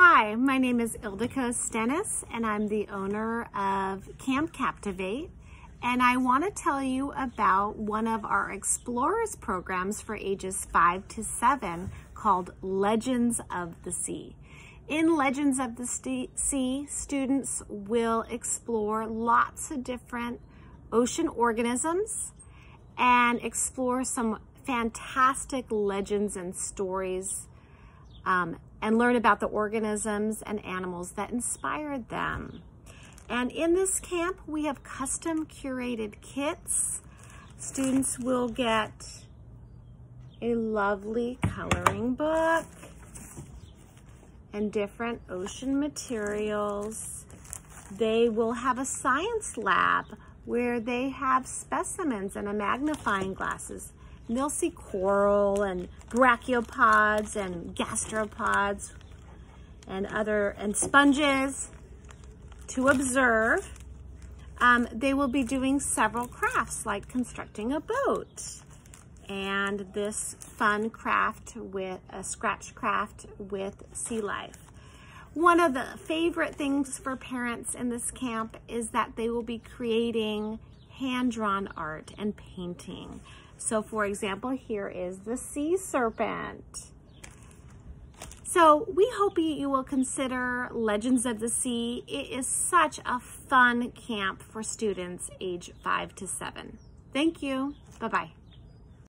Hi, my name is Ildiko Stennis and I'm the owner of Camp Captivate and I want to tell you about one of our Explorers programs for ages 5 to 7 called Legends of the Sea. In Legends of the Sea, students will explore lots of different ocean organisms and explore some fantastic legends and stories um, and learn about the organisms and animals that inspired them. And in this camp, we have custom curated kits. Students will get a lovely coloring book and different ocean materials. They will have a science lab where they have specimens and a magnifying glasses they'll see coral and brachiopods and gastropods and other, and sponges to observe. Um, they will be doing several crafts like constructing a boat and this fun craft with a scratch craft with sea life. One of the favorite things for parents in this camp is that they will be creating hand-drawn art and painting. So for example, here is the sea serpent. So we hope you will consider Legends of the Sea. It is such a fun camp for students age five to seven. Thank you. Bye-bye.